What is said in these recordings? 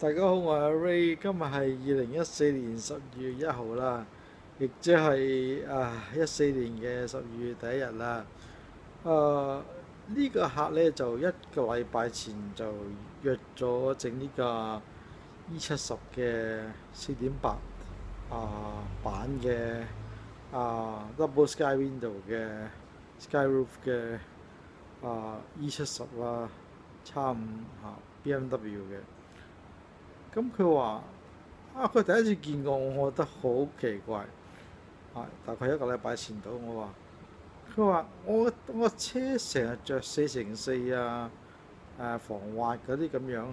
大家好，我係 Ray，今日係二零一四年十二月一號啦，亦即係啊一四年嘅十二月第一日啦。誒、呢、個客咧就一個禮拜前就約咗整呢個 E 七十嘅四點八啊版嘅啊 Double Sky Window 嘅 Sky Roof 嘅啊 E 七十啦，叉五嚇 BMW 嘅。咁佢話啊，佢第一次見我，我覺得好奇怪。啊，大概一個禮拜前到，我話佢話我我車成日着四乘四啊，誒、防滑嗰啲咁樣，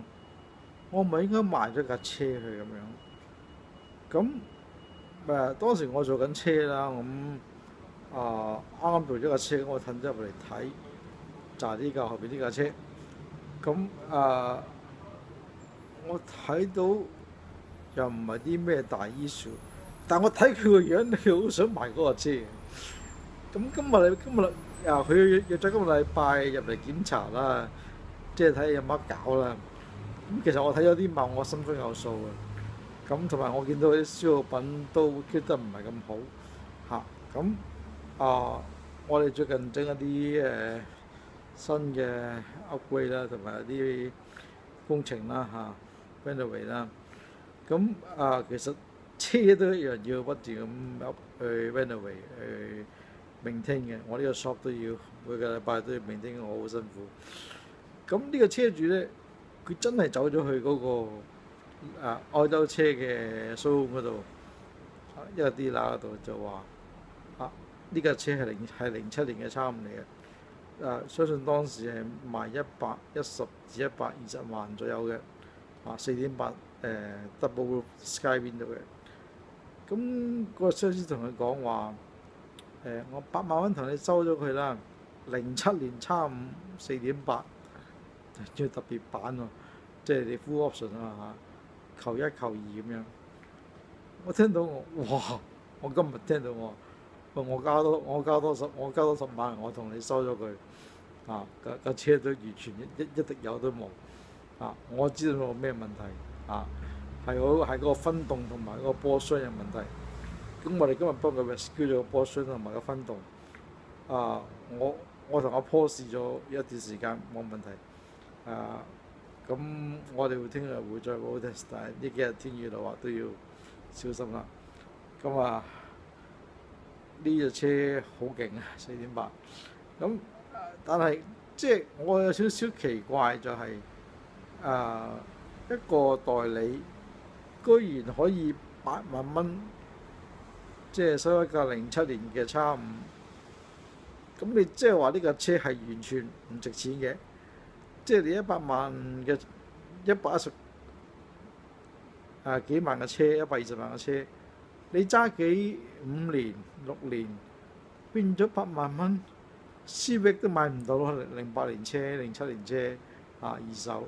我咪應該賣咗架車佢咁樣。咁誒、當時我做緊車啦，咁啊啱啱做咗架車，我褪咗入嚟睇，就係呢架後邊呢架車。咁啊〜我睇到又唔係啲咩大 issue，但我睇佢個樣，佢好想買嗰個車。咁今日你今日啊，佢約咗今日禮拜入嚟檢查啦，即係睇下有乜搞啦。咁其實我睇咗啲貌，我心中有數嘅。咁同埋我見到啲消耗品都 keep 得唔係咁好嚇。咁啊，我哋最近整一啲誒新嘅 upgrade 啦，同埋一啲工程啦嚇。Renovate 啦，咁啊其實車都一樣要不斷咁去 renovate 去 maintain 嘅，我呢個 shop 都要每個禮拜都要 maintain，我好辛苦。咁呢個車主咧，佢真係走咗去嗰、個啊愛洲車嘅 showroom 嗰度，一個地攤嗰度就話啊呢架車係零係零七年嘅叉五嚟嘅，啊相信當時係賣一百一十至一百二十萬左右嘅。啊，四點八誒 double sky window 嘅，咁個上司同佢講話誒，我八萬蚊同你收咗佢啦，零七年差五四點八，仲要特別版喎，即係你 full option 啊嘛嚇，求一求二咁樣。我聽到我哇，我今日聽到我，我交多我交多十我交多十萬，我同你收咗佢，啊架架車都完全一一滴油都冇。啊！我知道我咩問題啊？係好係個分動同埋個波箱有問題。咁我哋今日幫佢 rescue 咗個波箱同埋個分動。啊！我我同阿 Paul 試咗一段時間冇問題。啊！咁我哋會聽日會再 road test，但係呢幾日天雨嘅話都要小心啦。咁啊，呢隻車好勁啊，四點八。咁但係即係我有少少奇怪就係、啊！一個代理居然可以八萬蚊，即係收一架零七年嘅叉五，咁你即係話呢架車係完全唔值錢嘅，即係你一百萬嘅一百一十啊幾萬嘅車，一百二十萬嘅車，你揸幾五年六年變咗八萬蚊 cv 都買唔到咯，零八年車、零七年車啊二手。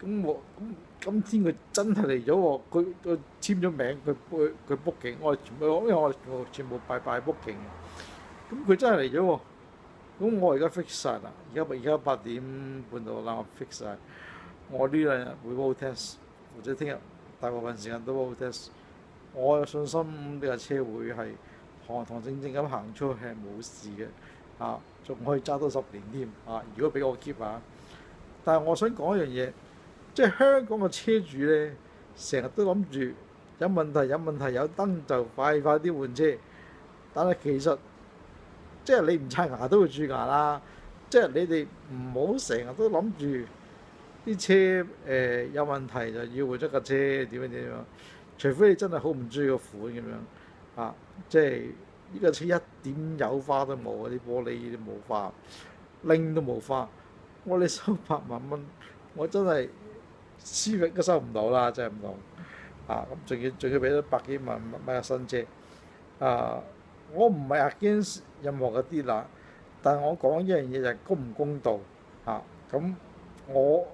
咁我咁今天佢真係嚟咗喎，佢佢簽咗名，佢佢佢 book 景，我全部因為我我全部拜拜 book 景。咁佢真係嚟咗喎，咁我而家 fix 晒啦，而家而家八點半到啦，我 fix 晒。我呢兩日會 road test，或者聽日大部分時間都 test。我有信心呢架車會係堂堂正正咁行出去係冇事嘅，啊，仲可以揸多十年添，啊，如果俾我 keep 啊。但係我想講一樣嘢，即係香港嘅車主咧，成日都諗住有問題有問題有燈就快快啲換車，但係其實即係你唔刷牙都會蛀牙啦，即係你哋唔好成日都諗住啲車誒、有問題就要換咗架車點樣點樣，除非你真係好唔中意個款咁樣啊！即係呢架車一點油花都冇，啲玻璃都冇花，拎都冇花，我哋收八萬蚊，我真係私域都收唔到啦，真係唔同啊！咁仲要仲要俾咗百幾萬買架新車啊！我唔係 against 任何嗰啲啦，但係我講一樣嘢就係公唔公道啊。咁、我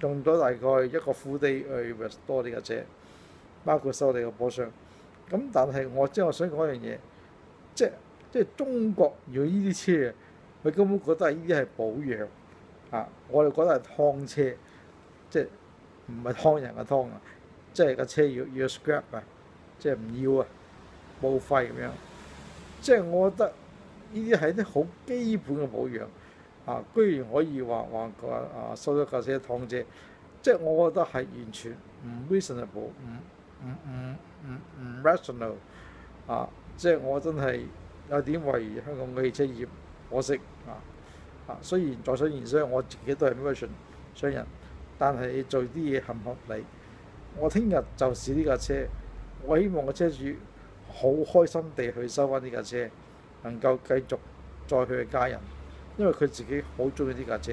用咗大概一個 full day 去 restore 呢架車，包括收你個波箱。咁但係我即係我想講一樣嘢，即係即係中國如果呢啲車，佢根本覺得係呢啲係保養啊，我哋覺得係劏車，即係唔係劏人嘅劏啊，即係架車要要 scrap 啊，即係唔要啊，報廢咁樣。即係我覺得呢啲係啲好基本嘅保養啊，居然可以話話個啊收咗架車劏車，即係我覺得係完全唔 reasonable，唔唔唔唔唔 rational 啊！即係我真係有點為香港嘅汽車業可惜啊！啊，雖然在所言商，我自己都係 merchant 商人，但係做啲嘢合唔合理？我聽日就試呢架車，我希望個車主好開心地去收翻呢架車，能夠繼續載佢嘅家人，因為佢自己好中意呢架車。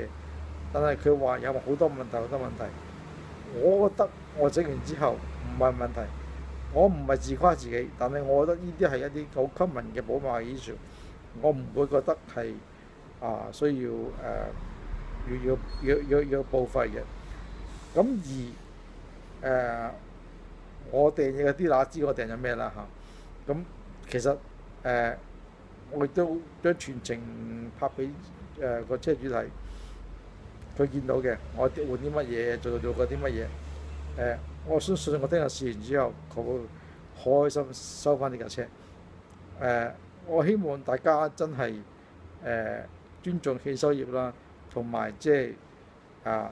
但係佢話有好多問題，好多問題。我覺得我整完之後唔係問題，我唔係自誇自己，但係我覺得呢啲係一啲好 common 嘅寶馬 issue，我唔會覺得係啊需要誒、要要要要要報廢嘅。咁而誒、我訂嘅啲哪知我訂咗咩啦嚇？咁、其實誒、我亦都將全程拍俾誒個車主睇。佢見到嘅，我換啲乜嘢，做做過啲乜嘢？誒、我相信我聽日試完之後，佢會開心收翻呢架車。誒、我希望大家真係誒、尊重汽修業啦，同埋即係啊，